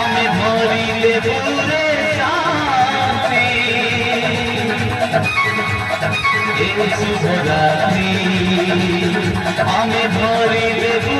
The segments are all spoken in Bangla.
আমি ভরিলে পুরে শান্তি। এই শুভরাত্রি আমি ভরিলে পুরে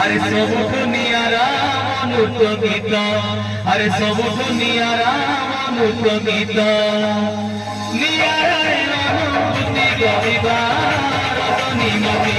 আরে সব দুনিয়ারা মানুষ গীতা আরে সব দুনিয়ারা মানুষ গীতা নিয়ারা রণপতি রবিবার রজনী মতি